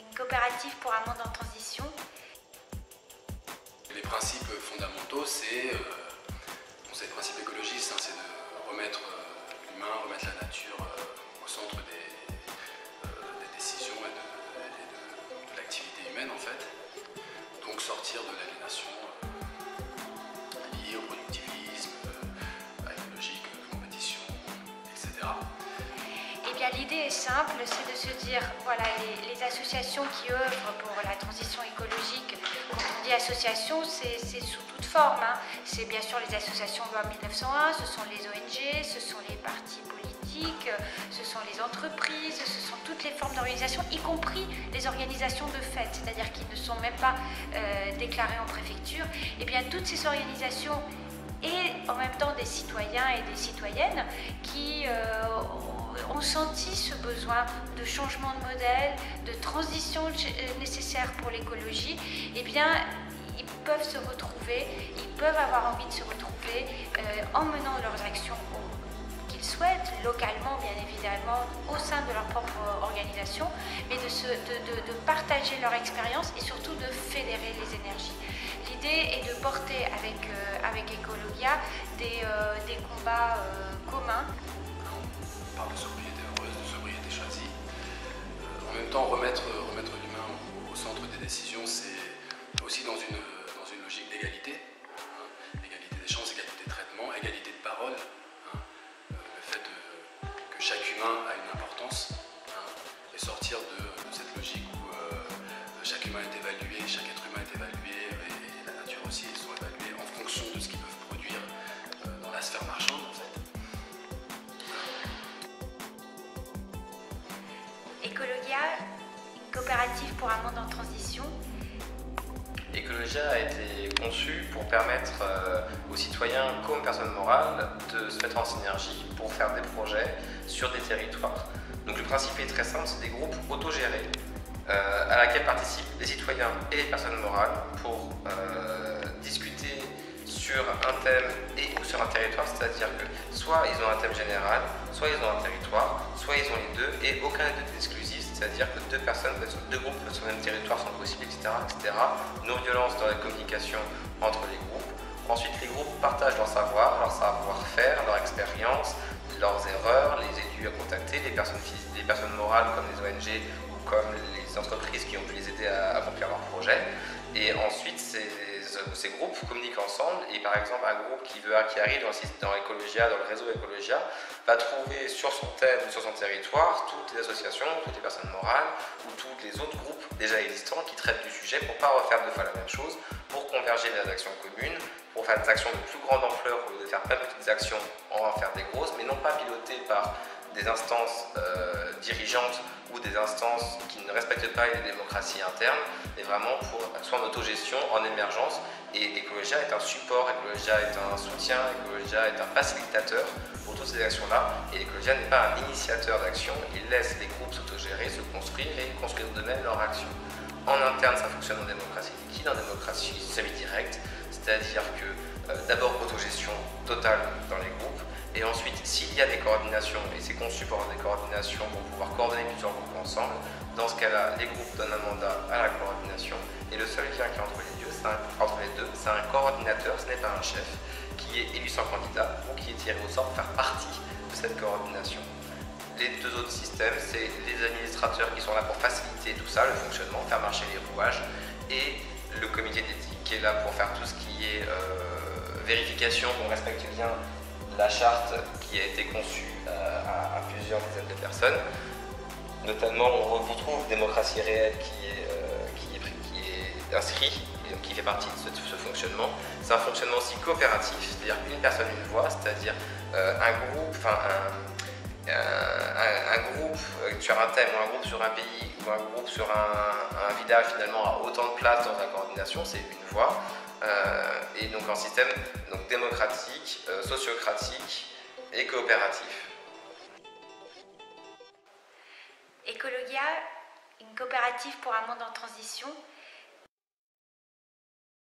Une coopérative pour un monde en transition. Les principes fondamentaux, c'est euh, bon, les hein, c'est de remettre euh, l'humain, remettre la nature euh, au centre des, euh, décisions et de, de- l'activité humaine en fait. Donc sortir de l'aliénation l'idée est simple, c'est de se dire, voilà, les, associations qui œuvrent pour la transition écologique, quand on dit association, c'est sous toute forme. hein. C'est bien sûr les associations loi 1901, ce sont les ONG, ce sont les partis politiques, ce sont les entreprises, ce sont toutes les formes d'organisation, y compris les organisations de fête, c'est-à-dire qui ne sont même pas euh, déclarées en préfecture. Eh bien, toutes ces organisations et en même temps des citoyens et des citoyennes qui euh, ont senti ce besoin de changement de modèle, de transition euh, nécessaire pour l'écologie, eh bien, ils peuvent se retrouver, ils peuvent avoir envie de se retrouver euh, en menant leurs actions qu'ils souhaitent, localement bien évidemment, au sein de leur propre organisation, mais de, partager leur expérience et surtout de fédérer. Est de porter avec, euh, avec Ecologia des, euh, des combats euh, communs On parle de sobriété heureuse, de sobriété choisie. En même temps, remettre, remettre l'humain au, centre des décisions, c'est aussi dans une, dans une logique d'égalité. hein. Égalité des chances, Ecologia, une coopérative pour un monde en transition. Ecologia a été conçu pour permettre euh, aux citoyens comme personnes morales de se mettre en synergie pour faire des projets sur des territoires. Donc le principe est très simple, c'est des groupes autogérés euh, à laquelle participent les citoyens et les personnes morales pour euh, discuter sur un thème et un territoire, c'est-à-dire que soit ils ont un thème général, soit ils ont un territoire, soit ils ont les deux et aucun des deux n'est exclusif, c'est-à-dire que deux personnes, deux groupes sur le même territoire sont possibles, etc., etc. Non-violence dans la communication entre les groupes. Ensuite, les groupes partagent leur savoir, leur savoir-faire, leur expérience, leurs erreurs, les élus à contacter, les personnes, phys- les personnes morales comme les ONG ou comme les entreprises qui ont pu les aider à accomplir leurs projets. Et ensuite, ces, ces groupes communiquent ensemble. Et par exemple, un groupe qui, veut, qui arrive dans, sys- dans le réseau Ecologia, va trouver sur son thème, sur son territoire, toutes les associations, toutes les personnes morales ou tous les autres groupes déjà existants qui traitent du sujet pour ne pas refaire deux fois la même chose, pour converger des actions communes, pour faire des actions de plus grande ampleur au lieu de faire plein de petites actions, on va en faire des grosses, mais non pas pilotées par des instances euh, dirigeantes ou des instances qui ne respectent pas les démocraties internes, mais vraiment pour soit en autogestion, en émergence. Et Ecologia est un support, Ecologia est un soutien, Ecologia est un facilitateur pour toutes ces actions-là. Et Ecologia n'est pas un initiateur d'action, il laisse les groupes s'autogérer, se construire et construire d'eux-mêmes leur action. En interne, ça fonctionne en démocratie liquide, en démocratie semi-directe, c'est-à-dire que euh, d'abord autogestion totale dans les groupes, et ensuite, s'il y a des coordinations, et c'est conçu pour avoir des coordinations pour pouvoir coordonner plusieurs groupes ensemble, dans ce cas-là, les groupes donnent un mandat à la coordination, et le seul lien qui est entre les deux, c'est un, un coordinateur, ce n'est pas un chef, qui est élu sans candidat ou qui est tiré au sort pour faire partie de cette coordination. Les deux autres systèmes, c'est les administrateurs qui sont là pour faciliter tout ça, le fonctionnement, faire marcher les rouages, et le comité d'éthique qui est là pour faire tout ce qui est euh, vérification qu'on respecte bien la charte qui a été conçue euh, à, plusieurs dizaines de personnes. Notamment, on retrouve démocratie réelle qui est, euh, qui qui fait partie de ce, fonctionnement. C'est un fonctionnement aussi coopératif, c'est-à-dire une personne, une voix, c'est-à-dire euh, un groupe, un, groupe sur un thème ou un groupe sur un pays ou un groupe sur un, un village finalement a autant de place dans la coordination, c'est une voix. Euh, et donc un système donc, démocratique, euh, sociocratique et coopératif. Ecologia, une coopérative pour un monde en transition,